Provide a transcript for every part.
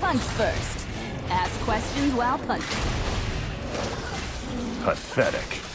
Punch first. Ask questions while punching. Pathetic.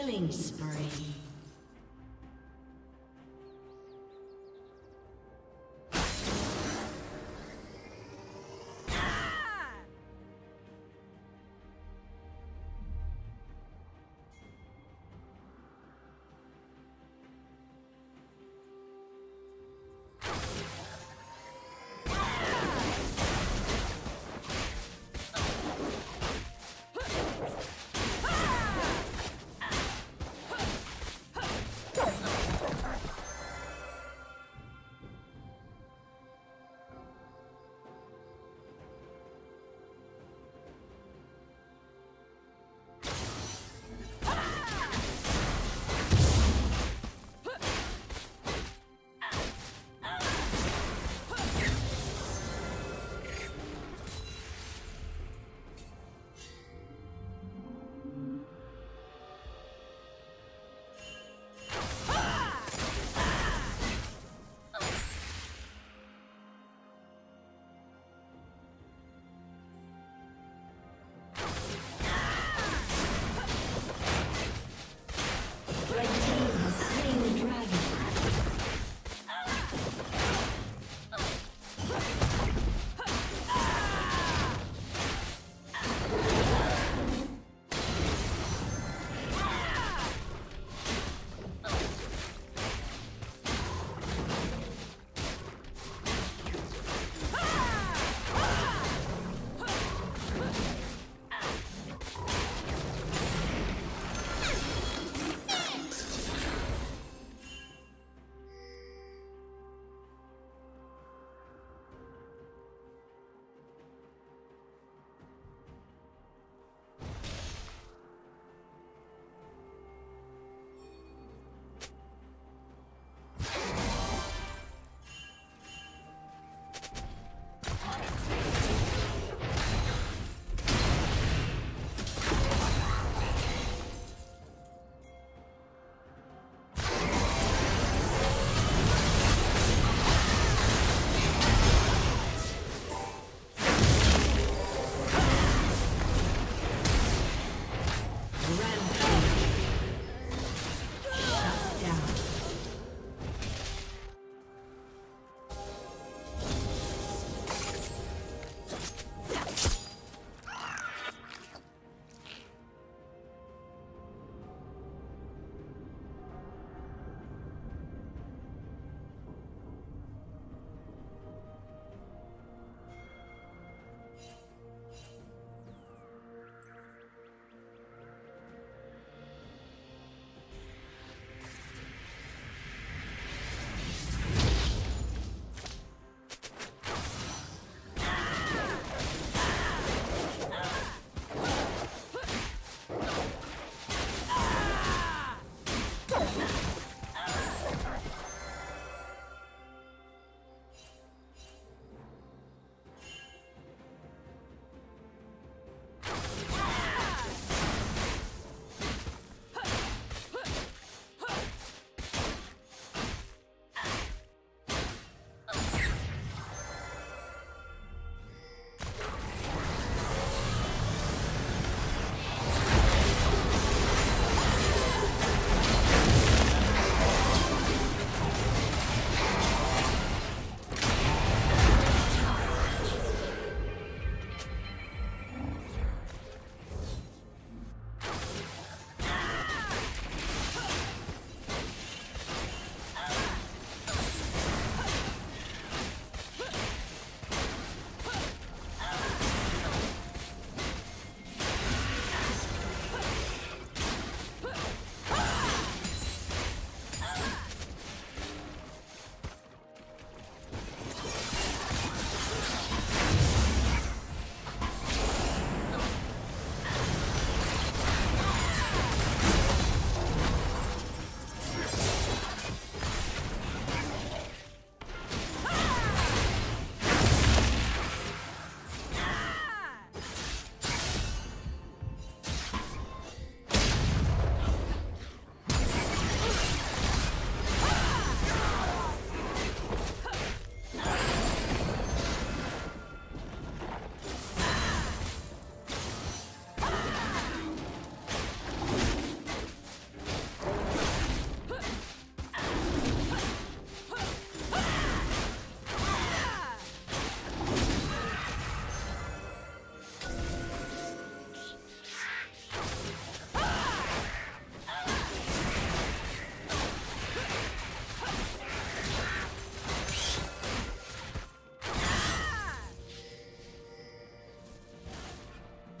Killing spree.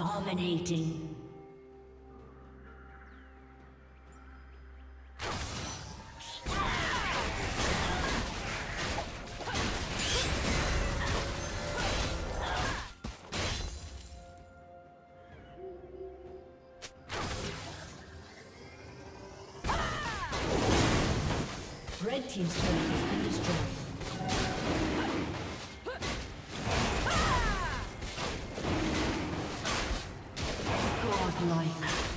Dominating. Godlike.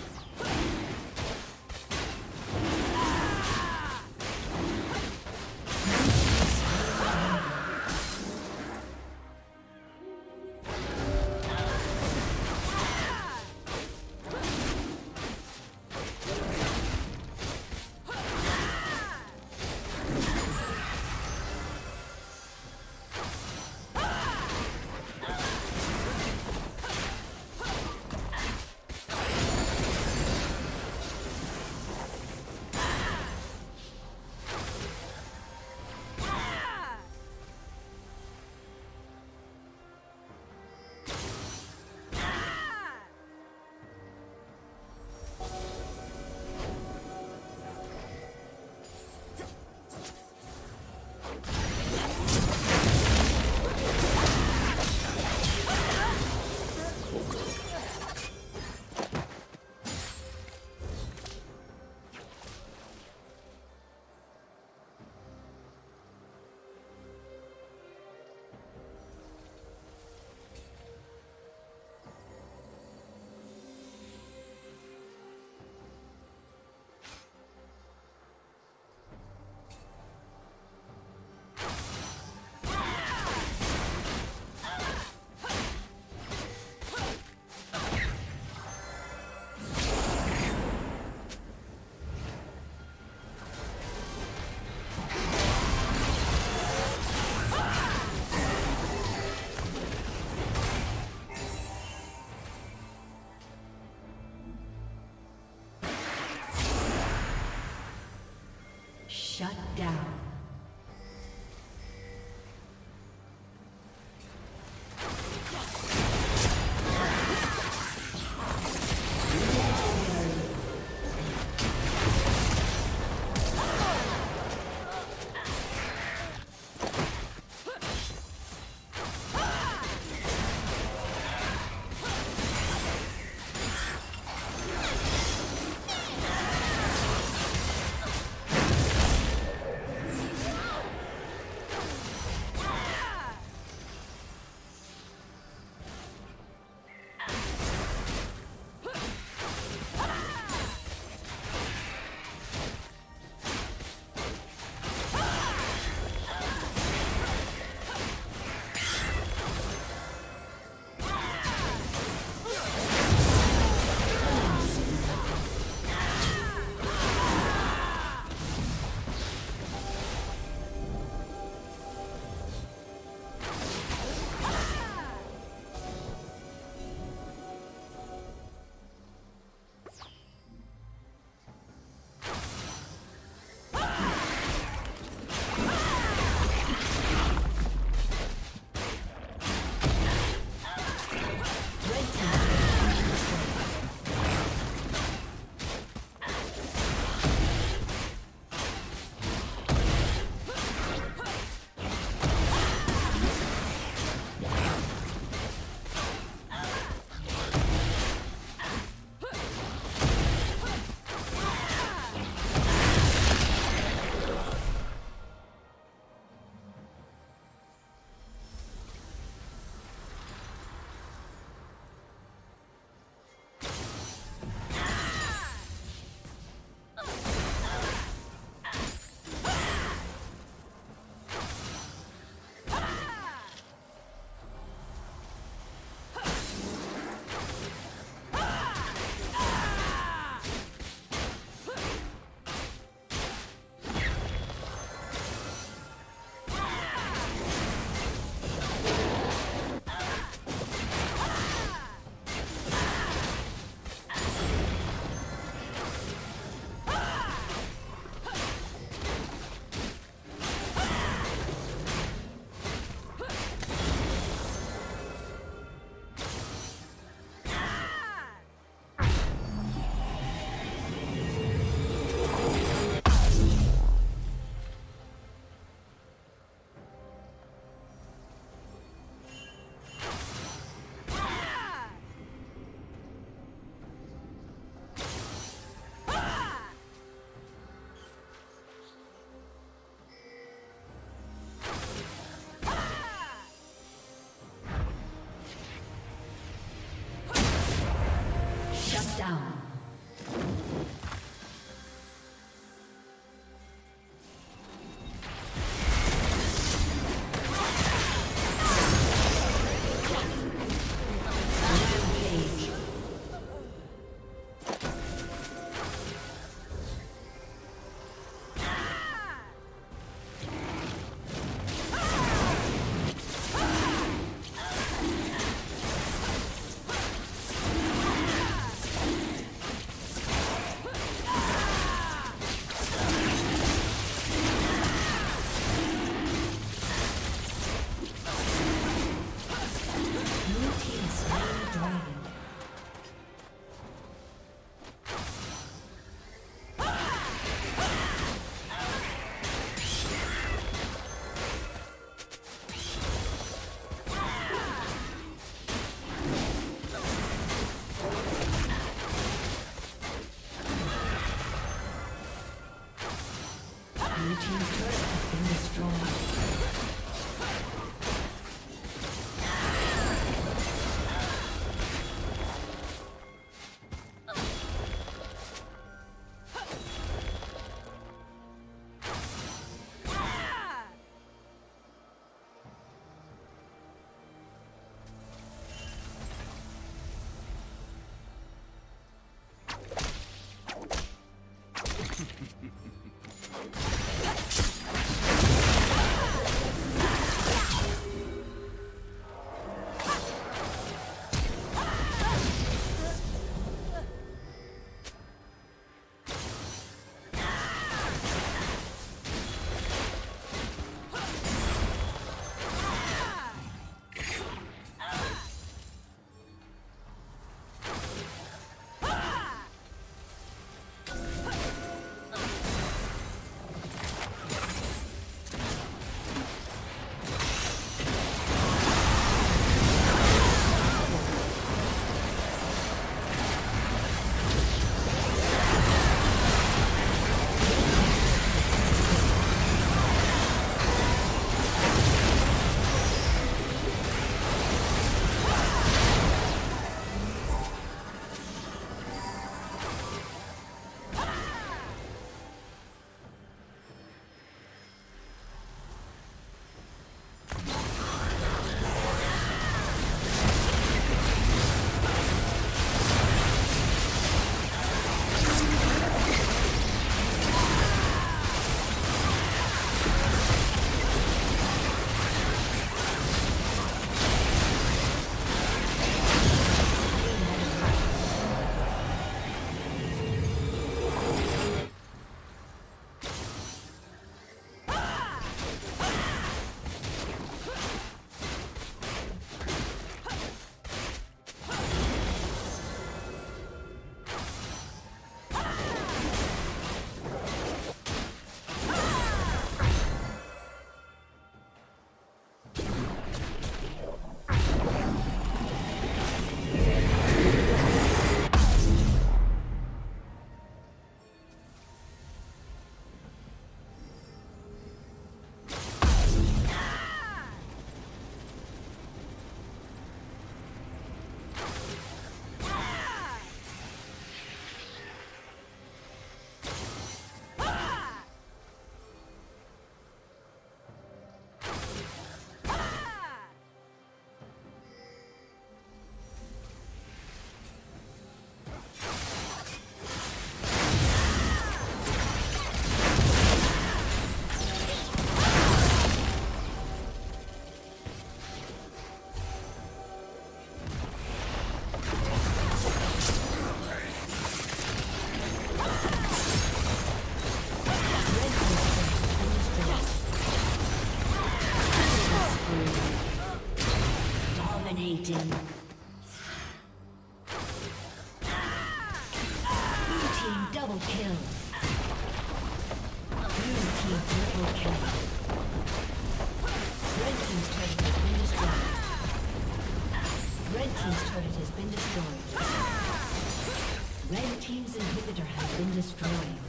Has been destroyed.